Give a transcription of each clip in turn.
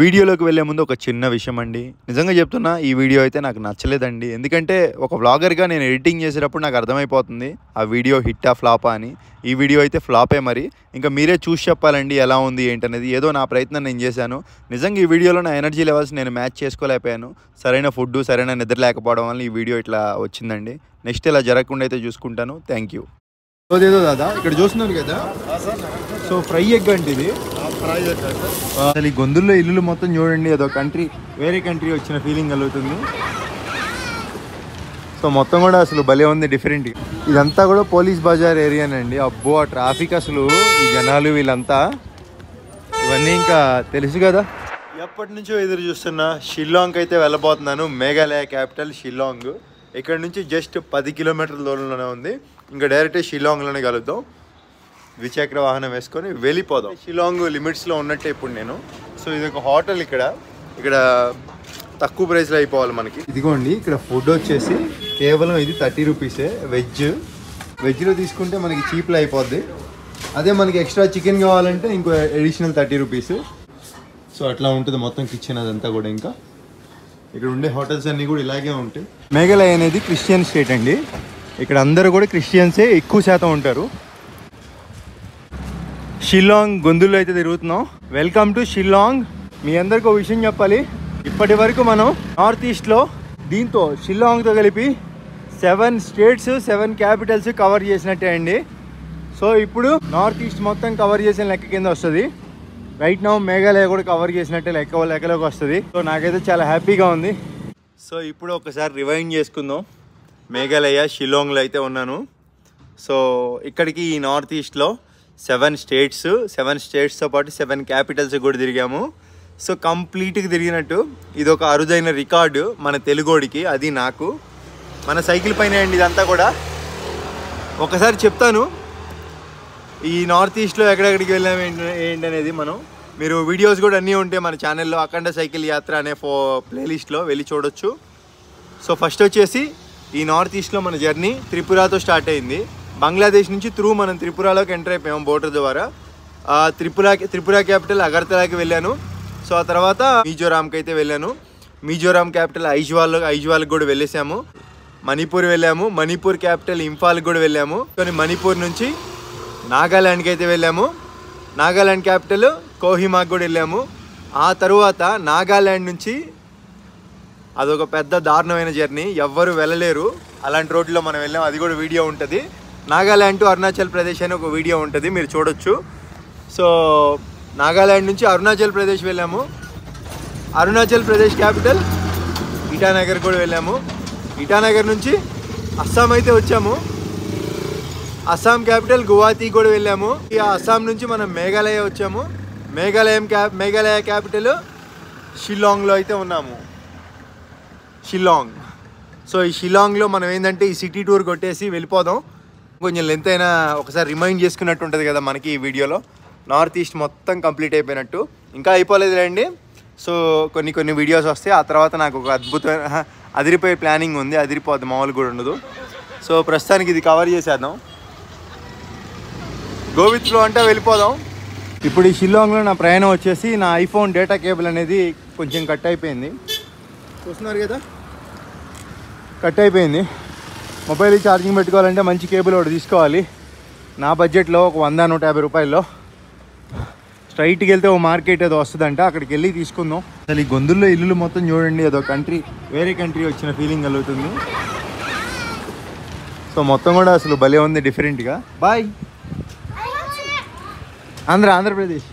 వీడియోలోకి వెళ్ళే ముందు ఒక చిన్న విషయం అండి నిజంగా చెప్తున్నా ఈ వీడియో అయితే నాకు నచ్చలేదండి. ఎందుకంటే ఒక వ్లాగర్గా నేను ఎడిటింగ్ చేసేటప్పుడు నాకు అర్థమైపోతుంది ఆ వీడియో హిట్టా ఫ్లాపా అని. ఈ వీడియో అయితే ఫ్లాపే మరి. ఇంకా మీరే చూసి చెప్పాలండి ఎలా ఉంది ఏంటనేది. ఏదో నా ప్రయత్నం నేను చేశాను. నిజంగా ఈ వీడియోలో నా ఎనర్జీ లెవెల్స్ నేను మ్యాచ్ చేసుకోలేకపోయాను. సరైన ఫుడ్ సరైన నిద్ర లేకపోవడం వల్ల ఈ వీడియో ఇట్లా వచ్చిందండి. నెక్స్ట్ ఇలా జరగకుండా అయితే చూసుకుంటాను. Thank you. అదేదో దాదా ఇక్కడ చూస్తున్నారు కదా. సో ఫ్రై ఎగ్ అంటే ఇది. అసలు ఈ గొంతుల్లో ఇల్లు మొత్తం చూడండి అదో కంట్రీ వేరే కంట్రీ వచ్చిన ఫీలింగ్ కలుగుతుంది. సో మొత్తం కూడా అసలు భలే ఉంది డిఫరెంట్ ఇదంతా కూడా పోలీస్ బజార్ ఏరియానండి అబ్బో ఆ ట్రాఫిక్ అసలు ఈ జనాలు వీళ్ళంతా. ఇవన్నీ ఇంకా తెలుసు కదా. ఎప్పటి నుంచో ఎదురు చూస్తున్న షిల్లాంగ్ అయితే వెళ్ళబోతున్నాను. మేఘాలయ క్యాపిటల్ షిల్లాంగ్. ఇక్కడ నుంచి జస్ట్ పది కిలోమీటర్ల దూరంలోనే ఉంది. ఇంకా డైరెక్ట్ షిల్లాంగ్లోనే కలుద్దాం. ద్విచక్ర వాహనం వేసుకొని వెళ్ళిపోదాం. షిలాంగ్ లిమిట్స్లో ఉన్నట్టే ఇప్పుడు నేను. సో ఇది ఒక హోటల్ ఇక్కడ. ఇక్కడ తక్కువ ప్రైస్లో అయిపోవాలి మనకి. ఇదిగోండి ఇక్కడ ఫుడ్ వచ్చేసి కేవలం ఇది థర్టీ రూపీసే. వెజ్. వెజ్లో తీసుకుంటే మనకి చీప్లో అయిపోద్ది. అదే మనకి ఎక్స్ట్రా చికెన్ కావాలంటే ఇంకో అడిషనల్ థర్టీ రూపీస్. సో అట్లా ఉంటుంది మొత్తం కిచెన్ అదంతా కూడా ఇంకా. ఇక్కడ ఉండే హోటల్స్ అన్నీ కూడా ఇలాగే ఉంటాయి. మేఘాలయ అనేది క్రిస్టియన్ స్టేట్ అండి. ఇక్కడ అందరూ కూడా క్రిస్టియన్సే ఎక్కువ శాతం ఉంటారు. షిల్లాంగ్ గొంతుల్లో అయితే తిరుగుతున్నాం. వెల్కమ్ టు షిల్లాంగ్ మీ అందరికి ఒక విషయం చెప్పాలి. ఇప్పటి వరకు మనం నార్త్ ఈస్ట్లో దీంతో షిల్లాంగ్తో కలిపి seven states seven capitals cover చేసినట్టే అండి. సో ఇప్పుడు నార్త్ ఈస్ట్ మొత్తం కవర్ చేసిన లెక్క కింద వస్తుంది. రైట్ నౌ మేఘాలయ కూడా కవర్ చేసినట్టే లెక్క లెక్కలోకి వస్తుంది. సో నాకైతే చాలా హ్యాపీగా ఉంది. సో ఇప్పుడు ఒకసారి రివైండ్ చేసుకుందాం. మేఘాలయ షిల్లాంగ్లో అయితే ఉన్నాను. సో ఇక్కడికి ఈ నార్త్ ఈస్ట్లో సెవెన్ స్టేట్స్ సెవెన్ స్టేట్స్తో పాటు సెవెన్ క్యాపిటల్స్ కూడా తిరిగాము. సో కంప్లీట్గా తిరిగినట్టు ఇది ఒక అరుదైన రికార్డు మన తెలుగోడికి అది నాకు. మన సైకిల్ పైన అండి ఇదంతా కూడా. ఒకసారి చెప్తాను ఈ నార్త్ ఈస్ట్లో ఎక్కడెక్కడికి వెళ్ళాము ఏంటి ఏంటనేది మనం. మీరు వీడియోస్ కూడా అన్నీ ఉంటాయి మన ఛానల్లో అఖండ సైకిల్ యాత్ర అనే ఫో ప్లేలిస్ట్లో వెళ్ళి చూడొచ్చు. సో ఫస్ట్ వచ్చేసి ఈ నార్త్ ఈస్ట్లో మన జర్నీ త్రిపురతో స్టార్ట్ అయింది. బంగ్లాదేశ్ నుంచి త్రూ మనం త్రిపురలోకి ఎంటర్ అయిపోయాం బోర్డర్ ద్వారా. ఆ త్రిపుర త్రిపుర క్యాపిటల్ అగర్తలాకి వెళ్ళాను. సో ఆ తర్వాత మిజోరాంకి అయితే వెళ్ళాను. మిజోరాం క్యాపిటల్ ఐజ్వాల్ ఐజ్వాల్కి కూడా వెళ్ళేసాము. మణిపూర్ వెళ్ళాము. మణిపూర్ క్యాపిటల్ ఇంఫాల్కి కూడా వెళ్ళాము. కానీ మణిపూర్ నుంచి నాగాల్యాండ్కి అయితే వెళ్ళాము. నాగాల్యాండ్ క్యాపిటల్ కోహిమాకి కూడా వెళ్ళాము. ఆ తరువాత నాగాల్యాండ్ నుంచి అదొక పెద్ద దారుణమైన జర్నీ. ఎవ్వరు వెళ్ళలేరు. అలాంటి రోడ్లో మనం వెళ్ళాం. అది కూడా వీడియో ఉంటుంది. నాగాల్యాండ్ టు అరుణాచల్ ప్రదేశ్ అని ఒక వీడియో ఉంటుంది మీరు చూడొచ్చు. సో నాగాల్యాండ్ నుంచి అరుణాచల్ ప్రదేశ్ వెళ్ళాము. అరుణాచల్ ప్రదేశ్ క్యాపిటల్ ఇటానగర్ కూడా వెళ్ళాము. ఇటానగర్ నుంచి అస్సాం అయితే వచ్చాము. అస్సాం క్యాపిటల్ గువాహతి కూడా వెళ్ళాము. ఈ అస్సాం నుంచి మనం మేఘాలయ వచ్చాము. మేఘాలయం క్యాప్ మేఘాలయ క్యాపిటల్ షిల్లాంగ్లో అయితే ఉన్నాము. షిల్లాంగ్. సో ఈ షిల్లాంగ్లో మనం ఏంటంటే ఈ సిటీ టూర్ కొట్టేసి వెళ్ళిపోదాం. కొంచెం లెంత్ అయినా ఒకసారి రిమైండ్ చేసుకున్నట్టు ఉంటుంది కదా మనకి ఈ వీడియోలో. నార్త్ ఈస్ట్ మొత్తం కంప్లీట్ అయిపోయినట్టు. ఇంకా అయిపోలేదు రండి సో కొన్ని కొన్ని వీడియోస్ వస్తాయి ఆ తర్వాత నాకు ఒక అద్భుతమైన అదిరిపోయే ప్లానింగ్ ఉంది. అదిరిపోద్ది మామూలు కూడా ఉండదు. సో ప్రస్తుతానికి ఇది కవర్ చేసేద్దాం. గోవిత్ ఫ్లో అంటే వెళ్ళిపోదాం. ఇప్పుడు ఈ షిల్లాంగ్లో నా ప్రయాణం వచ్చేసి నా ఐఫోన్ డేటా కేబుల్ అనేది కొంచెం కట్ అయిపోయింది. చూస్తున్నారు కదా? కట్ అయిపోయింది. మొబైల్ ఛార్జింగ్ పెట్టుకోవాలంటే మంచి కేబుల్ ఒకటి తీసుకోవాలి. నా బడ్జెట్లో ఒక వంద నూట యాభై రూపాయల్లో. స్ట్రైట్కి వెళ్తే ఓ మార్కెట్ ఏదో వస్తుందంట అక్కడికి వెళ్ళి తీసుకుందాం. అసలు ఈ గొంతుల్లో ఇల్లులు మొత్తం చూడండి ఏదో కంట్రీ వేరే కంట్రీ వచ్చిన ఫీలింగ్ కలుగుతుంది. సో మొత్తం కూడా అసలు భలే ఉంది డిఫరెంట్గా బాయ్ ఆంధ్ర ఆంధ్రప్రదేశ్.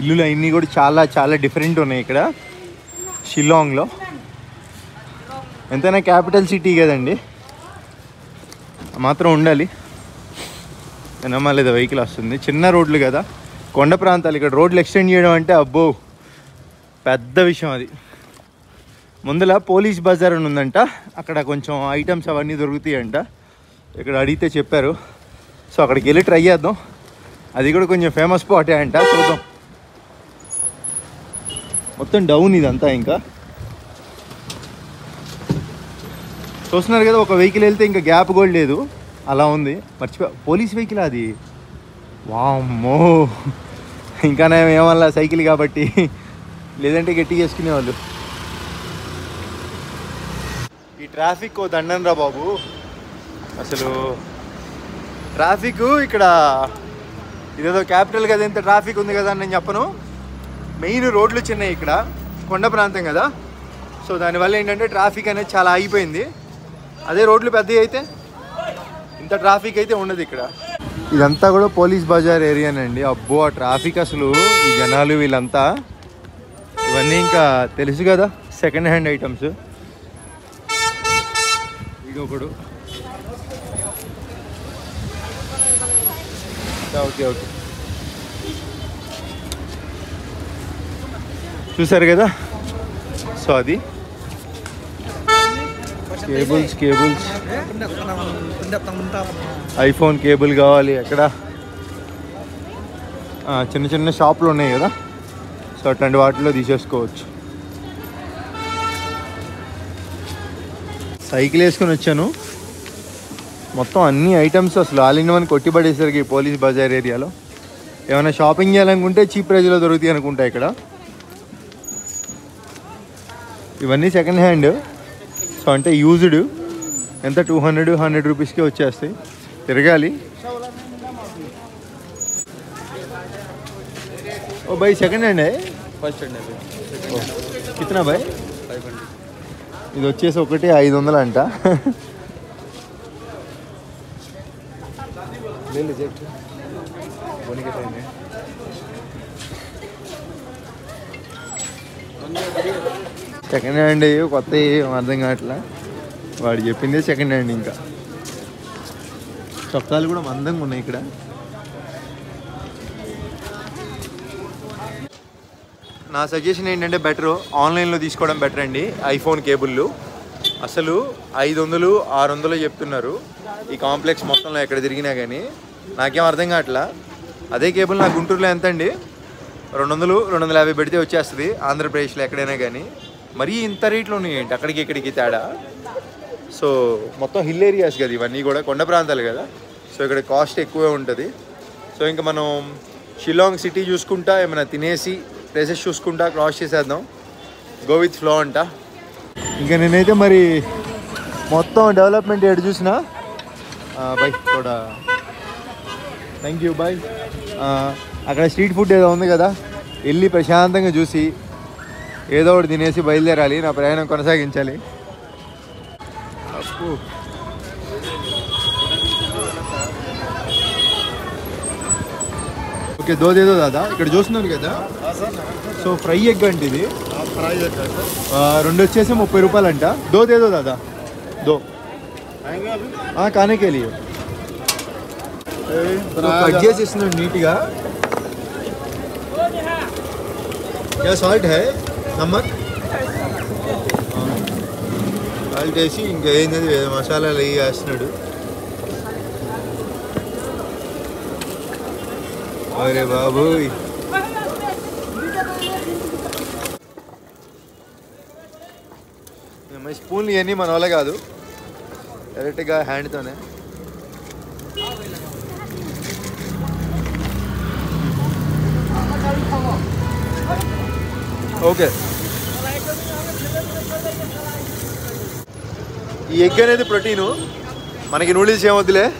ఇల్లులు అన్నీ కూడా చాలా చాలా డిఫరెంట్ ఉన్నాయి ఇక్కడ. షిల్లాంగ్లో ఎంతైనా క్యాపిటల్ సిటీ కదండి. మాత్రం ఉండాలి. వెనమా లేదా వెహికల్ వస్తుంది. చిన్న రోడ్లు కదా. కొండ ప్రాంతాలు ఇక్కడ రోడ్లు ఎక్స్టెండ్ చేయడం అంటే అబ్బో పెద్ద విషయం అది. ముందల పోలీస్ బజార్ అని ఉందంట. అక్కడ కొంచెం ఐటమ్స్ అవన్నీ దొరుకుతాయంట. ఇక్కడ అడిగితే చెప్పారు. సో అక్కడికి వెళ్ళి ట్రై చేద్దాం. అది కూడా కొంచెం ఫేమస్ స్పాటే అంట. చూద్దాం. మొత్తం డౌన్ ఇదంతా ఇంకా. చూస్తున్నారు కదా ఒక వెహికల్ వెళ్తే ఇంకా గ్యాప్ కూడా లేదు. అలా ఉంది. మర్చిపో పోలీస్ వెహికల్ అది? వామ్మో. ఇంకా నేను ఏమల్లా సైకిల్ కాబట్టి. లేదంటే గట్టి చేసుకునేవాళ్ళు. ఈ ట్రాఫిక్ ఓ దండం రా బాబు. అసలు ట్రాఫిక్ ఇక్కడ ఇదేదో క్యాపిటల్ కదా ఇంత ట్రాఫిక్ ఉంది కదా అని నేను చెప్పను. మెయిన్ రోడ్లు చిన్నవి ఇక్కడ. కొండ ప్రాంతం కదా. సో దానివల్ల ఏంటంటే ట్రాఫిక్ అనేది చాలా ఆగిపోయింది. అదే రోడ్లు పెద్దవి అయితే ఇంత ట్రాఫిక్ అయితే ఉండదు ఇక్కడ. ఇదంతా కూడా పోలీస్ బజార్ ఏరియానండి. అబ్బో ఆ ట్రాఫిక్ అసలు ఈ జనాలు వీళ్ళంతా ఇవన్నీ ఇంకా తెలుసు కదా సెకండ్ హ్యాండ్ ఐటమ్స్ ఇదొకడు ఓకే ఓకే. చూసారు కదా? సో అది. కేబుల్స్ కేబుల్స్ ఐఫోన్ కేబుల్ కావాలి ఎక్కడ చిన్న చిన్న షాపులు ఉన్నాయి కదా. సో అట్లాంటి వాటిలో తీసేసుకోవచ్చు. సైకిల్ వేసుకొని వచ్చాను. మొత్తం అన్ని ఐటమ్స్ అసలు ఆల్ ఇన్ వన్ కొట్టిపడేసరికి పోలీస్ బజార్ ఏరియాలో. ఏమైనా షాపింగ్ చేయాలనుకుంటే చీప్ ప్రైజ్లో దొరుకుతాయి అనుకుంటా ఇక్కడ. ఇవన్నీ సెకండ్ హ్యాండ్ సో అంటే యూజ్డ్ ఎంత? టూ హండ్రెడ్ హండ్రెడ్ రూపీస్కి వచ్చేస్తాయి. తిరగాలి. ఓ भाई సెకండ్ హ్యాండ్ ఫస్ట్ అది కితనా హండ్రెడ్ ఇది వచ్చేసి ఒకటి ఐదు వందలు అంట సెకండ్ హ్యాండ్ కొత్త అర్థం కావట్లా? వాడు చెప్పిందే సెకండ్ హ్యాండ్ ఇంకా. చొక్కాలు కూడా మందంగా ఉన్నాయి ఇక్కడ. నా సజెషన్ ఏంటంటే బెటర్ ఆన్లైన్లో తీసుకోవడం బెటర్ అండి ఐఫోన్ కేబుల్లు అసలు ఐదు వందలు ఆరు వందలు చెప్తున్నారు. ఈ కాంప్లెక్స్ మొత్తంలో ఎక్కడ తిరిగినా కానీ నాకేం అర్థం కావట్లా? అదే కేబుల్ నా గుంటూరులో ఎంత అండి రెండు వందలు రెండు వందల యాభై పెడితే వచ్చేస్తుంది ఆంధ్రప్రదేశ్లో ఎక్కడైనా కానీ మరీ ఇంత రేట్లు ఉన్నాయి ఏంటి? అక్కడికి ఇక్కడికి తేడా? సో మొత్తం హిల్ ఏరియాస్ కదా ఇవన్నీ కూడా కొండ ప్రాంతాలు కదా. సో ఇక్కడ కాస్ట్ ఎక్కువే ఉంటుంది. సో ఇంకా మనం షిలాంగ్ సిటీ చూసుకుంటా ఏమైనా తినేసి ప్లేసెస్ చూసుకుంటా క్రాస్ చేసేద్దాం. గో విత్ ఫ్లో అంట. ఇంకా నేనైతే మరి మొత్తం డెవలప్మెంట్ ఎటు చూసినా? బై కూడా. థ్యాంక్ యూ బాయ్ అక్కడ స్ట్రీట్ ఫుడ్ ఏదో ఉంది కదా. వెళ్ళి ప్రశాంతంగా చూసి ఏదో ఒకటి తినేసి బయలుదేరాలి నా ప్రయాణం కొనసాగించాలి అప్పు. ఓకే దోదేదో దాదా ఇక్కడ చూస్తున్నాను కదా సో ఫ్రై ఎగ్ అంటే ఇది फ्राई है सर ఆ, రెండు వచ్చేసి ముప్పై రూపాయలు అంట దో దేదో దాదా దో आएंगे अभी ఆ, కానేకే లియే కట్ చేసి ఇస్తున్నాడు నీట్గా యా సాల్ట్ హై నమ్మక్ సాల్ట్ వేసి ఇంకా ఏంది మసాలాలు వేయి వేస్తున్నాడు. అరే బాబోయ్. స్పూన్లు ఇవన్నీ మన వల్ల కాదు. డైరెక్ట్గా హ్యాండ్తోనే. ఓకే. ఈ ఎగ్ అనేది ప్రోటీను. మనకి నూడిల్స్ ఏమొద్దులే.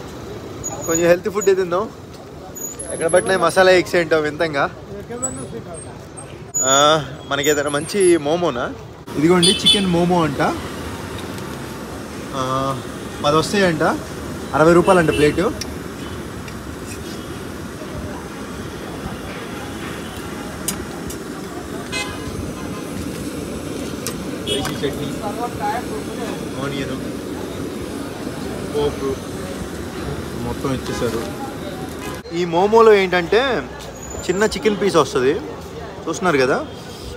కొంచెం హెల్తీ ఫుడ్ తిందాం. ఎక్కడ పట్టినా మసాలా ఎగ్స్ ఏంటో వింతంగా. ఆ, మనకి ఏదైనా మంచి మోమోనా? ఇదిగోండి చికెన్ మోమో అంట. ఆ, పది వస్తాయంట అరవై రూపాయలు అంట ప్లేటు చట్నీ ఆనియన్ పోపు మొత్తం ఇచ్చేసారు ఈ మోమోలో ఏంటంటే చిన్న చికెన్ పీస్ వస్తుంది. చూస్తున్నారు కదా?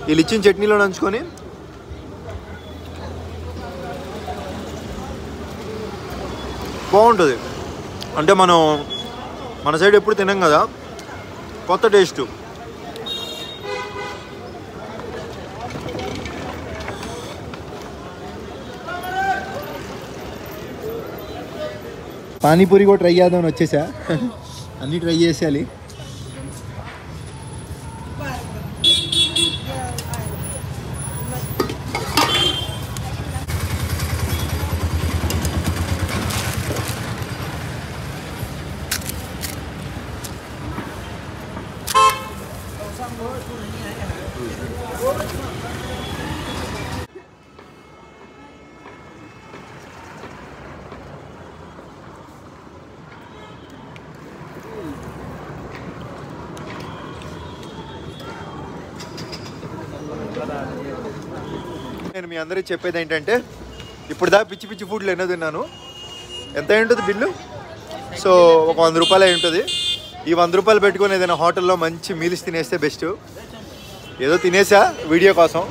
వీళ్ళు ఇచ్చిన చట్నీలో నంచుకొని బాగుంటుంది. అంటే మనం మన సైడ్ ఎప్పుడు తినాం కదా? కొత్త టేస్ట్. పానీపూరి కూడా ట్రై చేద్దామని వచ్చేసా. అన్నీ ట్రై చేసేయాలి. నేను మీ అందరికీ చెప్పేది ఏంటంటే ఇప్పుడు దా పిచ్చి పిచ్చి ఫుడ్లు ఎన్నో తిన్నాను. ఎంత ఉంటుంది బిల్లు? సో ఒక వంద రూపాయలు అయి ఉంటుంది. ఈ వంద రూపాయలు పెట్టుకొని ఏదైనా హోటల్లో మంచి మీల్స్ తినేస్తే బెస్ట్. ఏదో తినేసా వీడియో కోసం.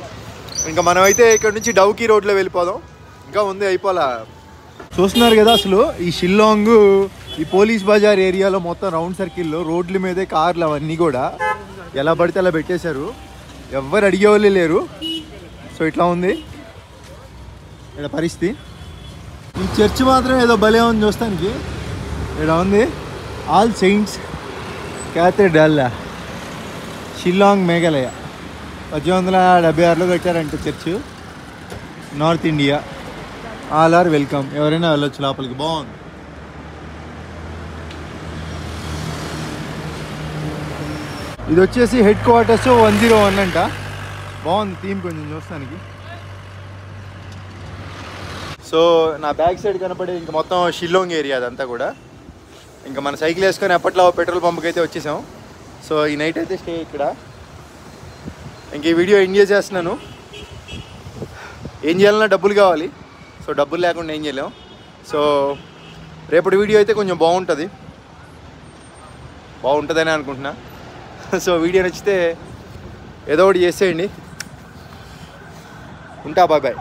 ఇంకా మనమైతే ఇక్కడ నుంచి డౌకీ రోడ్లో వెళ్ళిపోదాం. ఇంకా ఉంది అయిపోలా. చూస్తున్నారు కదా అసలు ఈ షిల్లాంగ్ ఈ పోలీస్ బజార్ ఏరియాలో మొత్తం రౌండ్ సర్కిల్లో రోడ్ల మీదే కార్లు అవన్నీ కూడా ఎలా పడితే అలా పెట్టేశారు. ఎవ్వరు అడిగేవాళ్ళు లేరు. సో ఇట్లా ఉంది. ఇక్కడ పరిస్థితి. ఈ చర్చ్ మాత్రం ఏదో భలే ఉంది చూస్తానికి. ఇక్కడ ఉంది. All saints cathedral Shillong Meghalaya పద్దెనిమిది వందల డెబ్బై ఆరులో కట్టారంట church. North India all are welcome ఎవరైనా వెళ్ళొచ్చు లోపలికి. బాగుంది. ఇది వచ్చేసి headquarters one zero one అంట. బాగుంది థీమ్ కొంచెం చూస్తానికి. సో నా బ్యాక్ సైడ్ కనపడే ఇంకా మొత్తం షిల్లోంగ్ ఏరియా అదంతా కూడా. ఇంకా మన సైకిల్ వేసుకొని అప్పట్లో పెట్రోల్ పంప్కి అయితే వచ్చేసాం. సో ఈ నైట్ అయితే స్టే ఇక్కడ. ఇంక ఈ వీడియో ఎంజాయ్ చేస్తున్నాను ఏం చేయాలన్నా డబ్బులు కావాలి. సో డబ్బులు లేకుండా ఏం చేయలేం. సో రేపటి వీడియో అయితే కొంచెం బాగుంటుంది. బాగుంటుందని అనుకుంటున్నా. సో వీడియో నచ్చితే ఏదో ఒకటి చేసేయండి. ఉంటా బాయ్ బాయ్.